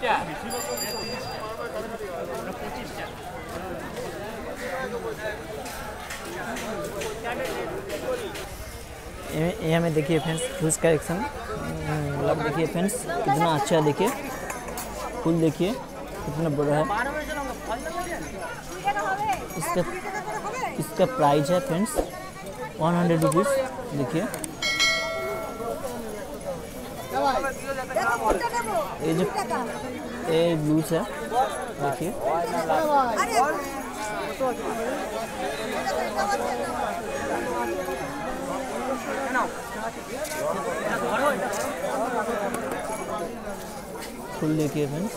ये हमें देखिए फ्रेंड्स फ्रूज कलेक्शन मतलब देखिए फ्रेंड्स कितना अच्छा है देखिए। फूल देखिए, कितना बड़ा है। इसका इसका प्राइस है फ्रेंड्स वन हंड्रेड रुपीज़ देखिए। ये जो ये जूस है देखिए। फुल देखिए फ्रेंड्स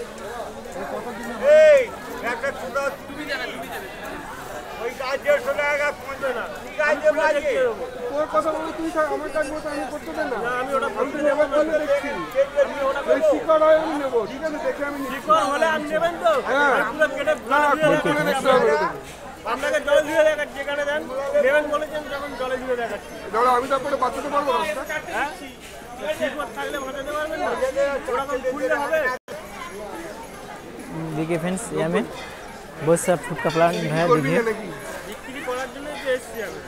তোর কথা বলে তুই থাক আমার কাজ মতো আমি করতে দেন না। আমি ওটা বলতে নেব বলে দেখছি। ওই শিকার হয় আমি নেব। ঠিক আছে দেখে আমি নিচ্ছি। হলে আপনি নেবেন তো? হ্যাঁ। আপনাকে জলে ধুয়ে দেখাচ্ছি যেখানে দেন। নেবেন বলেছেন যখন জলে ধুয়ে দেখাচ্ছি ধরো আমি তারপরে বাঁচাতে পারব রাস্তা হ্যাঁ? থাকলে বাঁচাতে পারবেন না? ওরকম খুললে হবে? देखिए फ्रेंड्स यहाँ में बहुत सारा फूड का प्लांट है করবি देखिए না নাকি বিক্রি করার জন্যই তো এসছি আমি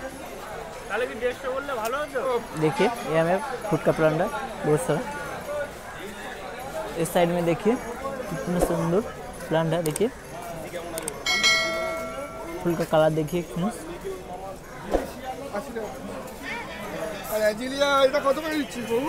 তাহলে কি ড্রেসটা বললে ভালো হতো देखिए यहाँ में फूड का प्लांट है बहुत सारा इस साइड में देखिए कितना सुंदर प्लांट है देखिए फूल का कलर देखिए फ्रेंड्स আশি টাকা আর অ্যাজিলিয়া এটা কত করে দিচ্ছিস বহু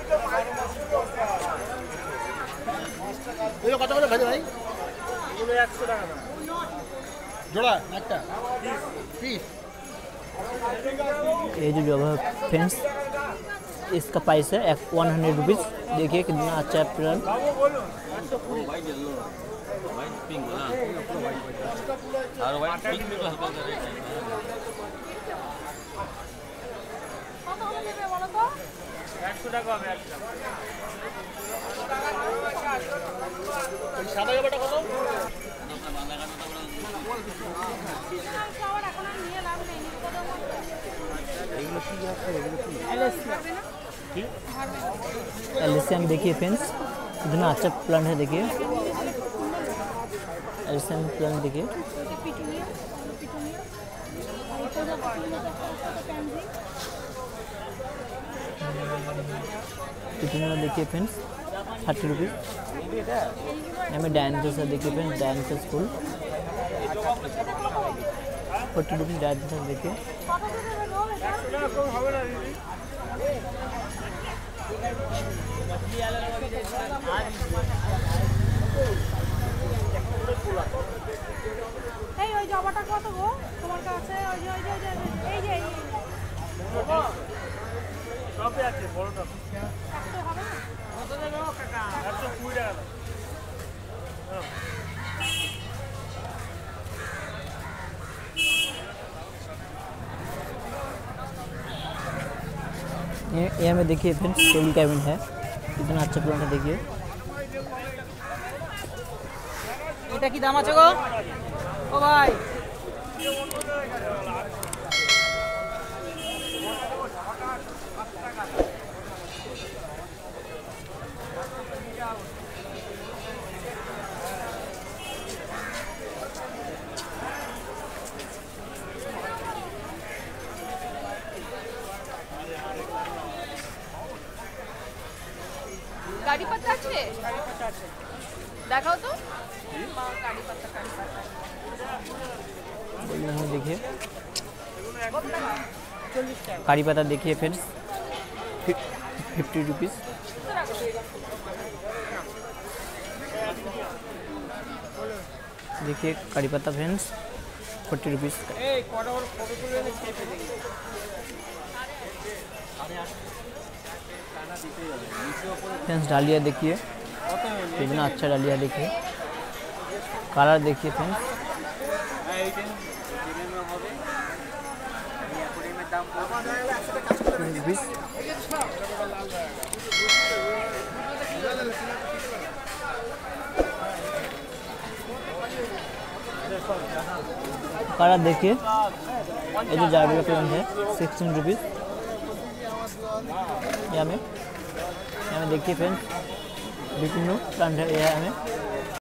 কত করে ভাই ভাই এগুলো একশো টাকা দাম জোড়া একটা পিস ये जो जोबा है फ्रेंड्स इसका प्राइस है वन हंड्रेड रुपीज़ देखिए कितना अच्छा है प्लांट বাবু বলুন কত হলে নেবে বলো তো একশো টাকা হবে একটা ফ্লাওয়ার এখন আর নিয়ে লাভ নেই নিরুপদের মধ্যে एलिसियम देखिए फ्रेंड्स कितना अच्छा प्लांट है देखिए एलिसियम प्लांट देखिए পিটুনিয়া পিটুনিয়া আর এটা যা পিটুনিয়া একটা প্যান্সি कितना देखिए फ्रेंड्स থার্টি রুপিস আমি ডায়ন জুসটা দেখি ফ্রেন্ডস ডায়ন জুস ফুল ফোর্টি রুপিস ডায়ন দেখি। এই যে যে এই যে এই কত দেবে ও কাকা একশো কুড়ি টাকা দাম ये यहाँ में देखिए फ्रेंड्स टेबल कैबिन है कितना अच्छा प्लांट है देखिए এটা কি দাম আছে গো ও ভাই দেখাও তো বা কারি পাতা কারি পাতা बोलिए हमें देखिए कड़ी पत्ता देखिए फ्रेंड्स फिफ्टी रुपीज़ देखिए कड़ी पत्ता फ्रेंड्स फोर्टी रुपीज़ फ्रेंड्स डालिया देखिए कितना अच्छा डालिया देखिए। कलर देखिए फ्रेंड्स। कलर देखिए। ये जो जारबी का प्लांट है सिक्सटीन रुपीज़ यहाँ में। यहाँ में देखिए फ्रेंड्स। विपिनो प्लांट है यह हमें